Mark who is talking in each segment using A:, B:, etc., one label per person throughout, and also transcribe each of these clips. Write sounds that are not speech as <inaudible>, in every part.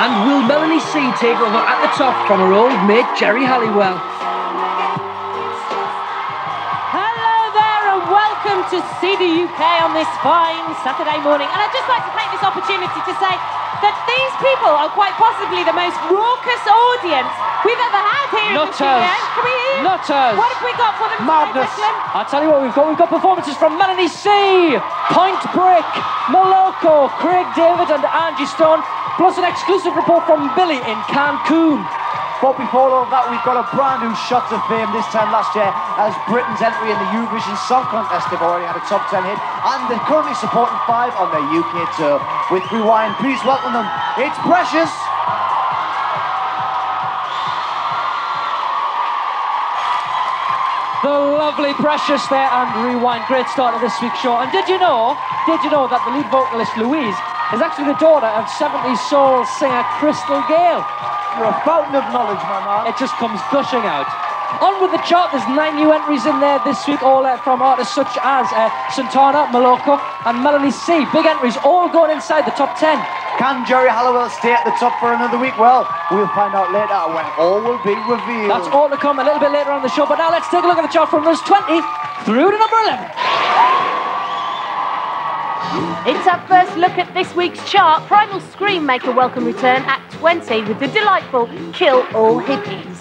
A: And will Melanie C take over at the top from her old mate Geri Halliwell?
B: Hello there and welcome to CDUK on this fine Saturday morning. And I'd just like to take this opportunity to say that these people are quite possibly the most raucous audience we've ever had here
A: Not
B: in the studio.
A: us.
B: Can we hear?
A: Not us.
B: What have we got for them?
A: Madness. I'll tell you what we've got. We've got performances from Melanie C, Point Break, Moloko, Craig David and Angie Stone, plus an exclusive report from Billy in Cancun.
C: But before all that, we've got a brand new shot of fame this time last year as Britain's entry in the Eurovision Song Contest. They've already had a top 10 hit and they're currently supporting five on their UK tour. With Rewind, please welcome them. It's Precious.
A: The lovely Precious there and Rewind. Great start to this week's show. And did you know, did you know that the lead vocalist Louise is actually the daughter of 70s soul singer Crystal Gale?
C: You're a fountain of knowledge, my man.
A: It just comes gushing out. On with the chart, there's nine new entries in there this week, all uh, from artists such as uh, Santana, Moloko, and Melanie C. Big entries, all going inside the top 10.
C: Can Geri Halliwell stay at the top for another week? Well, we'll find out later when all will be revealed.
A: That's all to come a little bit later on the show. But now let's take a look at the chart from verse 20 through to number 11.
B: It's our first look at this week's chart. Primal Scream make a welcome return at 20 with the delightful Kill All Hippies.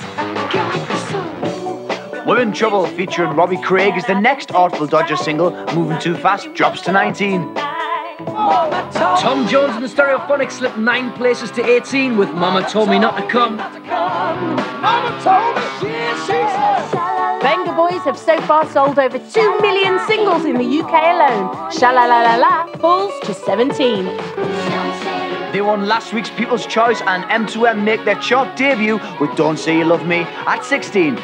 C: Women Trouble featuring Robbie Craig is the next Artful Dodger single. Moving Too Fast drops to 19.
A: Tom Jones and the Stereophonics slipped nine places to 18 with Mama Told Me Not to Come.
B: Vengaboys have so far sold over 2 million singles in the UK alone. Sha-la la la la falls to 17.
C: They won last week's People's Choice and M2M make their chart debut with Don't Say You Love Me at 16.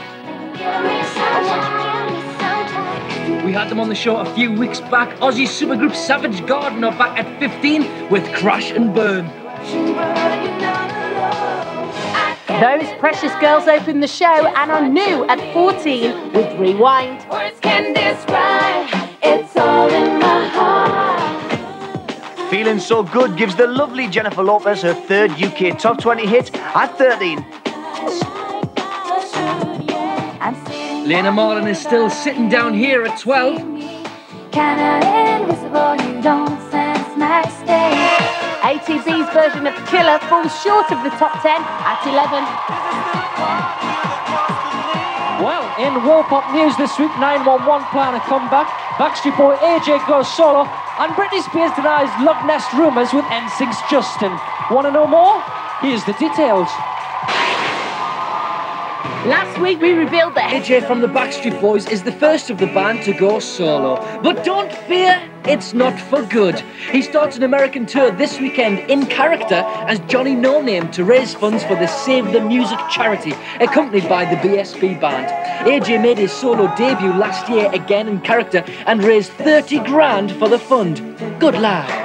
A: We had them on the show a few weeks back. Aussie supergroup Savage Garden are back at 15 with Crash and Burn.
B: Those precious girls open the show and are new at 14 with Rewind.
D: Words can describe, it's all in my heart.
C: Feeling So Good gives the lovely Jennifer Lopez her third UK top 20 hit at 13.
A: Lene Marlin is still sitting down here at 12.
B: ATB's version of Killer falls short of the top 10 at 11.
A: Well, in World Pop news this week, 911 plan a comeback. Backstreet Boy AJ goes solo, and Britney Spears denies love nest rumours with NSYNC's Justin. Want to know more? Here's the details.
B: Last week we revealed that
A: AJ from the Backstreet Boys is the first of the band to go solo. But don't fear, it's not for good. He starts an American tour this weekend in character as Johnny No Name to raise funds for the Save the Music charity, accompanied by the BSB band. AJ made his solo debut last year again in character and raised 30 grand for the fund. Good lad.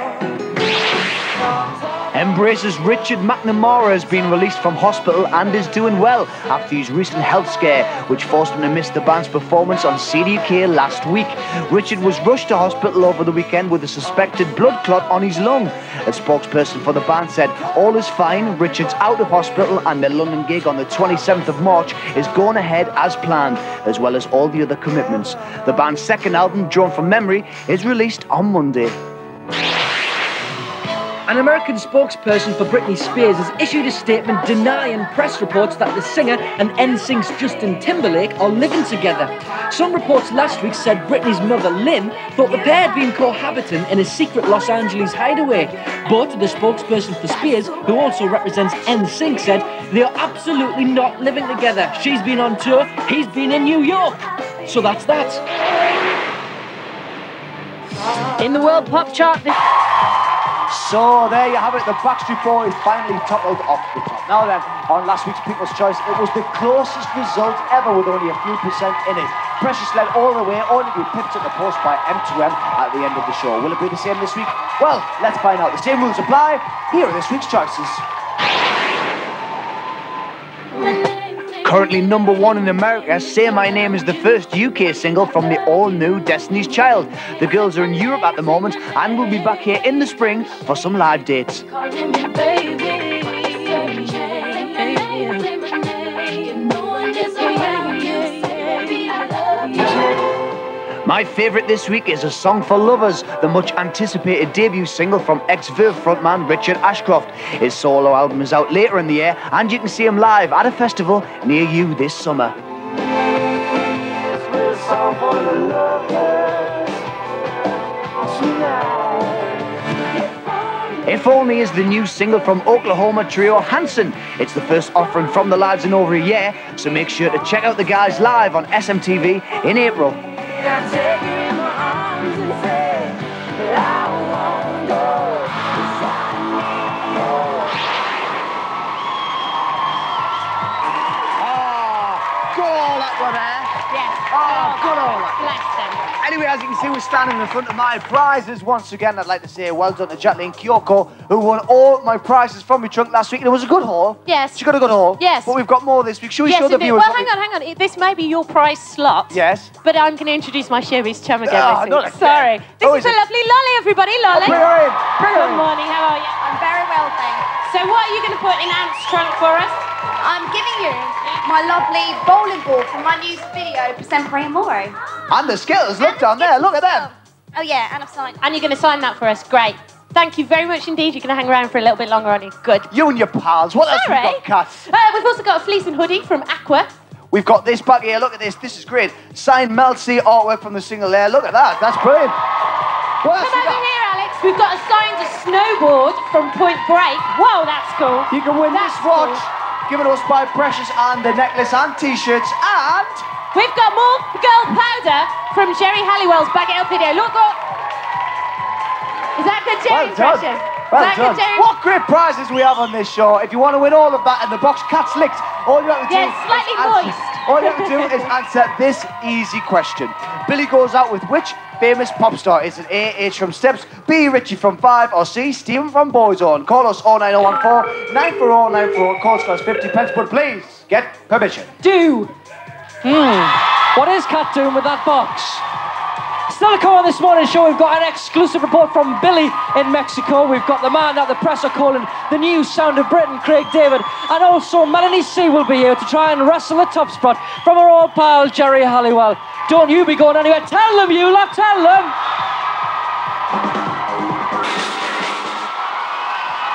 C: Embrace's Richard McNamara has been released from hospital and is doing well after his recent health scare, which forced him to miss the band's performance on CDUK last week. Richard was rushed to hospital over the weekend with a suspected blood clot on his lung. A spokesperson for the band said, All is fine, Richard's out of hospital, and their London gig on the 27th of March is going ahead as planned, as well as all the other commitments. The band's second album, Drawn from Memory, is released on Monday.
A: An American spokesperson for Britney Spears has issued a statement denying press reports that the singer and NSYNC's Justin Timberlake are living together. Some reports last week said Britney's mother, Lynn, thought the pair had been cohabiting in a secret Los Angeles hideaway. But the spokesperson for Spears, who also represents NSYNC, said they are absolutely not living together. She's been on tour, he's been in New York. So that's that.
B: in the World Pop Chart this
C: So there you have it, the Backstreet Boys finally toppled off the top. Now then, on last week's People's Choice, it was the closest result ever with only a few percent in it. Precious led all the way, only to be pipped at the post by M2M at the end of the show. Will it be the same this week? Well, let's find out. The same rules apply. Here are this week's choices. Currently number one in America, Say My Name is the first UK single from the all-new Destiny's Child. The girls are in Europe at the moment and will be back here in the spring for some live dates. My favourite this week is A Song for Lovers, the much anticipated debut single from ex Verve frontman Richard Ashcroft. His solo album is out later in the year, and you can see him live at a festival near you this summer. If Only is the new single from Oklahoma trio Hanson. It's the first offering from the lads in over a year, so make sure to check out the guys live on SMTV in April. Oh, good all that one there.
B: Yes.
C: Oh, good all that.
B: Bless them.
C: Anyway, as you can see, we're standing in front of my prizes once again. I'd like to say well done to Jacqueline Kyoko, who won all my prizes from my trunk last week. And it was a good haul.
B: Yes.
C: She got a good haul.
B: Yes.
C: But we've got more this week. Should we
B: yes,
C: show the viewers?
B: Well, hang
C: we-
B: on, hang on. This may be your prize slot.
C: Yes.
B: But I'm going to introduce my showbiz chum again.
C: Ah,
B: this week.
C: again.
B: Sorry. This
C: Who
B: is
C: is
B: the
C: it?
B: lovely Lolly, everybody. Lolly.
C: Bring her in. Bring her
B: Good
C: in.
B: morning. How are you?
E: I'm very well, thanks.
B: So, what are you going to put in Ant's trunk for us?
E: I'm giving you my lovely bowling ball from my new video, Sempre Amore.
C: And the skills. Look down there. Look at them.
E: Oh yeah, and I've signed.
B: And you're going to sign that for us. Great. Thank you very much indeed. You're going to hang around for a little bit longer, aren't you? Good.
C: You and your pals. What else we got, Cat?
B: Uh, we've also got a fleece and hoodie from Aqua.
C: We've got this back here. Look at this. This is great. Signed Mel C artwork from the single there. Look at that. That's brilliant. What else
B: Come over
C: got?
B: here, Alex. We've got a signed snowboard from Point Break. Whoa, that's cool.
C: You can win
B: That's
C: this watch
B: cool.
C: Given to us by Precious and the necklace and t-shirts and
B: We've got more girl powder from Geri Halliwell's Bag It Up video. Look, look. Is that good, Geri?
C: well.
B: Precious?
C: Well
B: that
C: done.
B: Geri?
C: What great prizes we have on this show. If you want to win all of that and the box cat's licked, all you have to do
B: Yeah, it's slightly
C: is answer,
B: moist.
C: all you have to do is <laughs> answer this easy question. Billy goes out with which famous pop star? Is it A, H from Steps, B, Richie from Five, or C, Stephen from Boyzone? Call us 09014 940 Calls cost 50 pence, but please get permission.
A: Do. Hmm. What is Cat doing with that box? Still a call this morning's show. We've got an exclusive report from Billy in Mexico. We've got the man that the press are calling the new sound of Britain, Craig David. And also Melanie C will be here to try and wrestle the top spot from our old pal Geri Halliwell. Don't you be going anywhere. Tell them, you lot, tell them.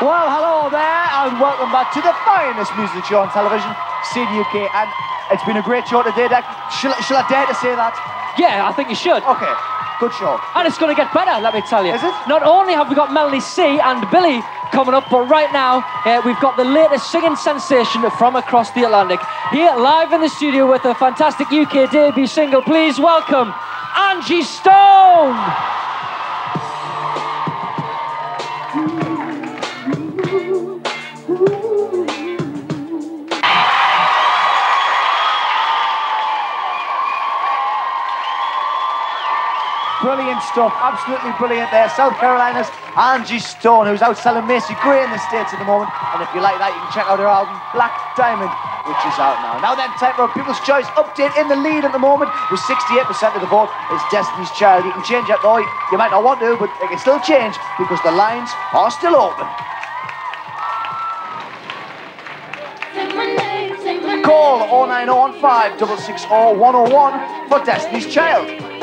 C: Well, hello there, and welcome back to the finest music show on television, CDUK. And it's been a great show today, Dec. Shall, shall I dare to say that?
A: Yeah, I think you should.
C: Okay, good show.
A: And it's going to get better, let me tell you.
C: Is it?
A: Not only have we got Melanie C and Billy coming up, but right now uh, we've got the latest singing sensation from across the Atlantic. Here, live in the studio with a fantastic UK debut single. Please welcome Angie Stone.
C: Brilliant stuff, absolutely brilliant there. South Carolina's Angie Stone, who's out selling Macy Gray in the States at the moment. And if you like that, you can check out her album, Black Diamond, which is out now. Now then, time for a People's Choice update in the lead at the moment, with 68% of the vote is Destiny's Child. You can change that though, you might not want to, but they can still change because the lines are still open. Call 09015 660 101 for Destiny's Child.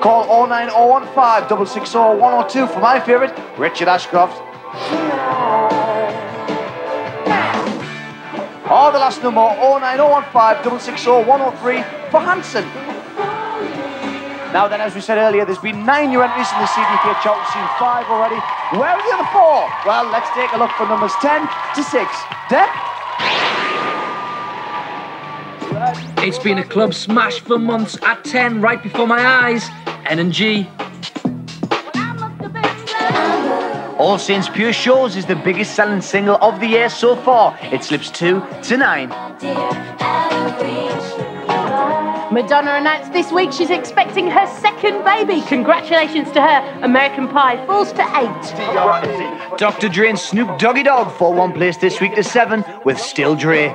C: Call 09015 660 102 for my favourite, Richard Ashcroft. Or the last number, 09015 660 103 for Hanson. Now then, as we said earlier, there's been nine new entries in the CDUK chart. We've seen five already. Where are the other four? Well, let's take a look for numbers 10 to 6. Deb?
A: It's been a club smash for months at 10 right before my eyes. N and G.
C: All Saints Pure Shores is the biggest selling single of the year so far. It slips 2 to 9.
B: Madonna announced this week she's expecting her second baby. Congratulations to her. American Pie falls to eight.
C: Dr. Dre and Snoop Doggy Dogg fall one place this week to 7 with Still Dre.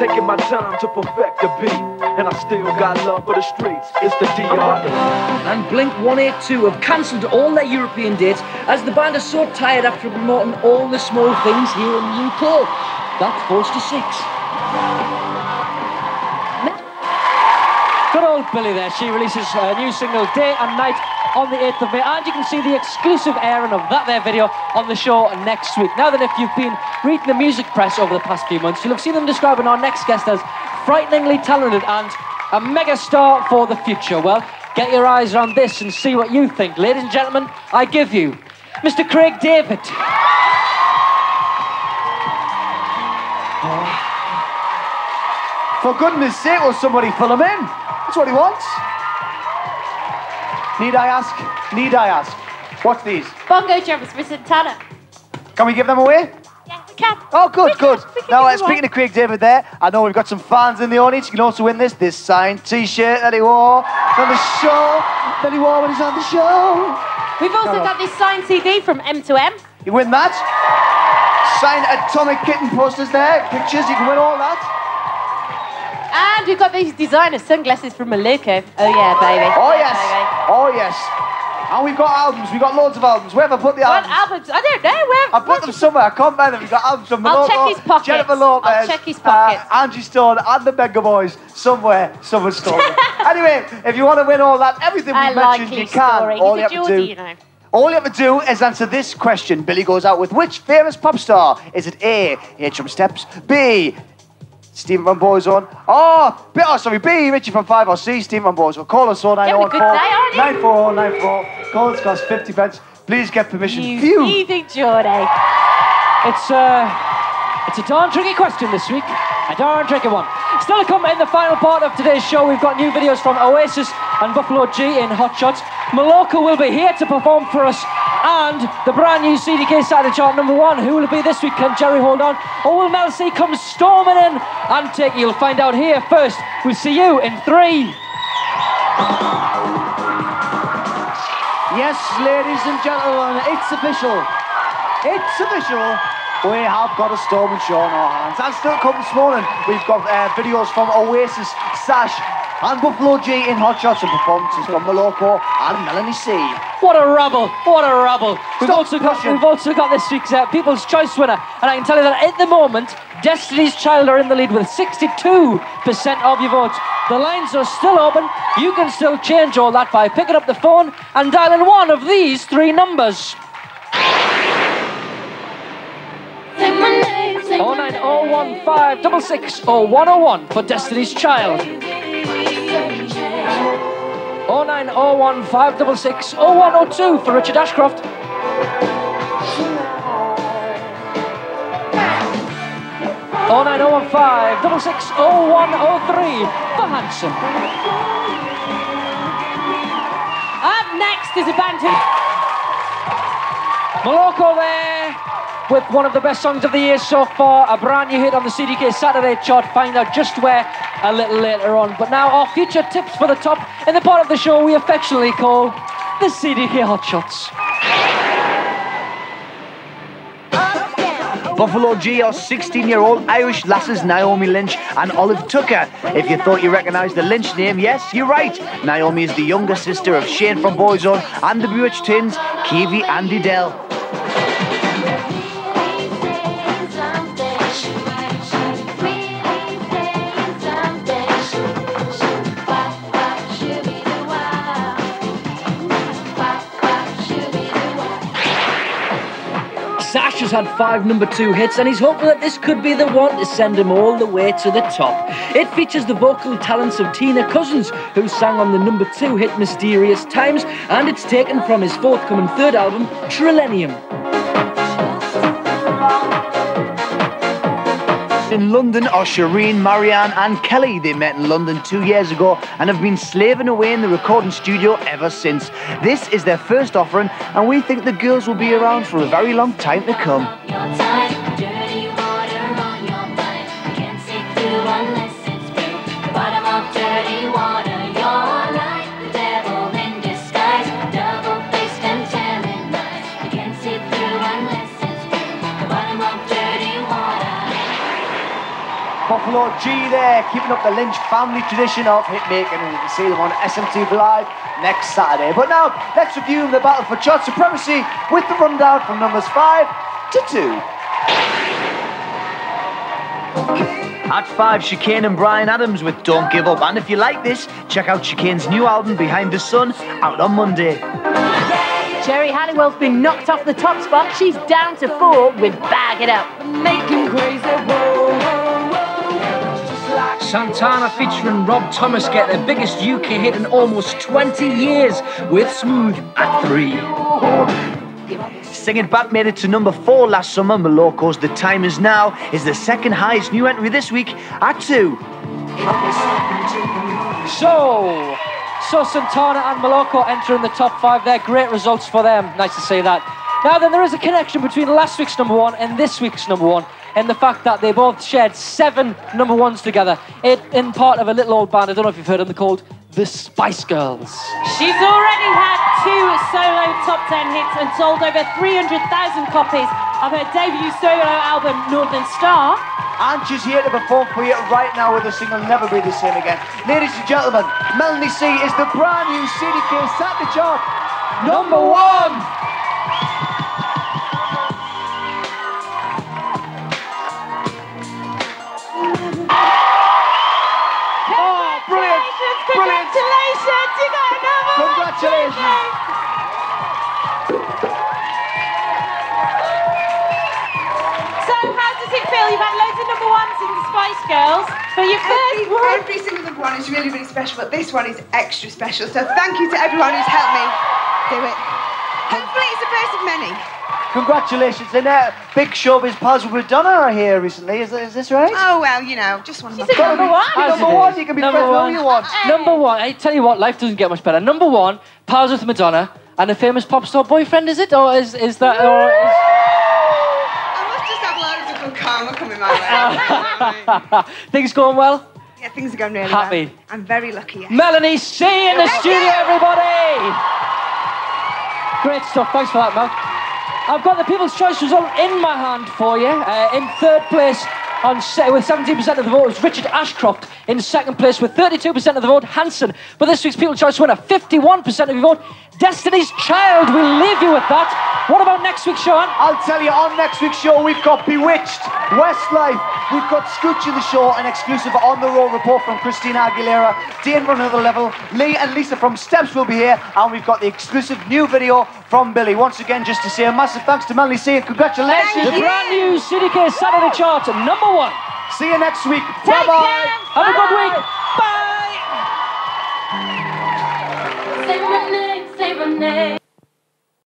F: Taking my time to perfect the beat, and I still got love for the streets. It's the D.R.E.
A: And Blink 182 have cancelled all their European dates as the band are so tired after promoting all the small things here in the UK. That falls to six. Good old old Billy there. She releases a new single day and night on the 8th of May, and you can see the exclusive airing of that there video on the show next week. Now that if you've been reading the music press over the past few months, you'll have seen them describing our next guest as frighteningly talented and a mega star for the future. Well, get your eyes on this and see what you think. Ladies and gentlemen, I give you Mr. Craig David.
C: For goodness sake, will somebody fill him in? That's what he wants. Need I ask? Need I ask? What's these?
E: Bongo drums for Santana.
C: Can we give them away?
E: Yeah, we can.
C: Oh, good, good.
E: Can
C: Now, uh, speaking of Craig David there, I know we've got some fans in the audience. You can also win this, this signed T-shirt that he wore on the show, that he wore when he's on the show.
B: We've also got this signed CD from M2M.
C: You win that. Signed Atomic Kitten posters there, pictures, you can win all that.
B: And we've got these designer sunglasses from Moloko. Oh, yeah, baby.
C: Oh, yes.
B: baby.
C: Oh, yes. And we've got albums, we've got loads of albums. Where have I put the
B: What
C: albums?
B: albums? I don't know. Where?
C: I put them somewhere. I can't find them. We've got albums from
B: I'll check his pockets.
C: Jennifer Lopez,
B: I'll check his pockets.
C: Uh, Angie Stone, and the Mega Boys. Somewhere, someone stole <laughs> them. anyway, if you want to win all that, everything we've
B: like
C: mentioned, you can.
B: story.
C: All
B: He's
C: you have to do.
B: you know.
C: All you have to do is answer this question. Billy goes out with which famous pop star? Is it A, H from Steps, B, Stephen Van Boyzone, oh, B, oh, sorry, B, Richie from 5, or C, Stephen Van Boyzone. Call us on
B: having a good day, aren't you?
C: 94094. Call us, costs 50 pence. Please get permission.
B: You
C: Phew.
B: thieving Geordie.
A: It's uh, it's a darn tricky question this week. A darn tricky one. Still to come in the final part of today's show, we've got new videos from Oasis and Buffalo G in Hot Shots. Moloko will be here to perform for us. And the brand new CDUK side of chart number one. Who will it be this week? Can Geri hold on? Or will Mel C come storming in and take you? You'll find out here first. We'll see you in three.
C: Yes, ladies and gentlemen, it's official. It's official. We have got a storm show on our hands. And still come this morning, we've got uh, videos from Oasis, Sash, and Buffalo G in Hot Shots and performances from Moloko and Melanie C.
A: What a rabble! What a rabble! We've
C: Stop
A: also got
C: pushing.
A: we've also got this week's uh, People's Choice winner, and I can tell you that at the moment, Destiny's Child are in the lead with 62% of your votes. The lines are still open. You can still change all that by picking up the phone and dialing one of these three numbers. 09015 66 0101 for Destiny's Child. 09015 66 0102 for Richard Ashcroft. Oh nine oh one five double six oh one oh three for Hanson.
B: Up next is a band who
A: Moloko there with one of the best songs of the year so far, a brand new hit on the CDUK Saturday chart. Find out just where a little later on. But now our future tips for the top in the part of the show we affectionately call the CDUK Hot Shots.
C: Buffalo G are 16 year old Irish lasses Naomi Lynch and Olive Tucker. If you thought you recognised the Lynch name, yes, you're right. Naomi is the younger sister of Shane from Boyzone and the Bewitched twins, Keavy and Dell.
A: Had five number two hits and he's hoping that this could be the one to send him all the way to the top. It features the vocal talents of Tina Cousins, who sang on the number two hit Mysterious Times, and it's taken from his forthcoming third album, Trillennium.
C: In London are Shireen, Marianne, and Kelly. They met in London two years ago and have been slaving away in the recording studio ever since. This is their first offering, and we think the girls will be around for a very long time to come. Buffalo G there, keeping up the Lynch family tradition of hit making, and you can see them on SMTV Live next Saturday. But now, let's review the battle for chart supremacy with the rundown from numbers five to two. At five, Chicane and Bryan Adams with Don't Give Up. And if you like this, check out Chicane's new album, Behind the Sun, out on Monday.
B: Geri Halliwell's been knocked off the top spot. She's down to four with Bag It Up. Making crazy.
A: Santana featuring Rob Thomas get their biggest UK hit in almost 20 years with Smooth at
C: 3. Singing Back made it to number 4 last summer. Moloko's The Time Is Now is the second highest new entry this week at 2.
A: So, so Santana and Moloko entering the top 5 there. Great results for them. Nice to see that. Now then, there is a connection between last week's number 1 and this week's number 1 in the fact that they both shared seven number ones together, it, in part of a little old band. I don't know if you've heard of them, called the Spice Girls.
B: She's already had two solo top 10 hits and sold over 300,000 copies of her debut solo album, Northern Star.
C: And she's here to perform for you right now with a single Never Be the Same Again. Ladies and gentlemen, Melanie C is the brand new CDUK Saturday chart number one.
B: So, how does it feel? You've had loads of number ones in the Spice Girls, but your first
G: Every,
B: one.
G: every single number one is really, really special, but this one is extra special. So thank you to everyone who's helped me do it. Hopefully, it's the first of many.
C: Congratulations. And uh, big showbiz pals with Madonna are here recently. Is, is this right?
G: Oh well, you know, just one of.
B: She's a number one.
C: Number
A: it
C: one, you can be
A: Number
C: friends with
A: one.
C: you want.
A: Number one, I tell you what, life doesn't get much better. Number one, pals with Madonna and a famous pop star boyfriend, is it? Or is, is that. Or is...
G: I must just have loads of good karma coming my way. <laughs>
A: Things going well?
G: yeah, things are going really
A: Happy.
G: well. I'm very lucky. Yes.
A: Melanie C in the
G: Thank
A: studio,
G: you.
A: everybody! Great stuff, thanks for that, Mel. I've got the People's Choice result in my hand for you. Uh, in third place on se- with 17% of the vote was Richard Ashcroft. In second place with 32% of the vote, Hanson. But this week's People's Choice winner, 51% of your vote, Destiny's Child. We'll leave you with that. What about next week, Sean?
C: I'll tell you on next week's show, we've got Bewitched, Westlife, we've got Scooch in the show, an exclusive on the road report from Christina Aguilera, Dean from Another Level, Lee and Lisa from Steps will be here, and we've got the exclusive new video from Billy. Once again, just to say a massive thanks to Melanie C and congratulations.
A: The brand new CDUK Saturday chart, number one.
C: See you next week.
B: Take
C: Bye bye.
B: care.
A: Have a good week. Bye.
D: Say my name.